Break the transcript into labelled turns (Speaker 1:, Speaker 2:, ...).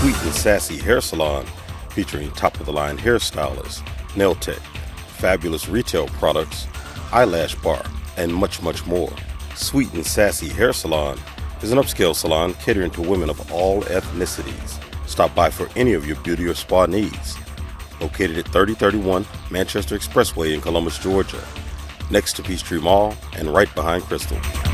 Speaker 1: Sweet and Sassy Hair Salon featuring top of the line hairstylists, nail tech, fabulous retail products, eyelash bar, and much, much more. Sweet and Sassy Hair Salon is an upscale salon catering to women of all ethnicities. Stop by for any of your beauty or spa needs. Located at 3031 Manchester Expressway in Columbus, Georgia, next to Peachtree Mall and right behind Krystal.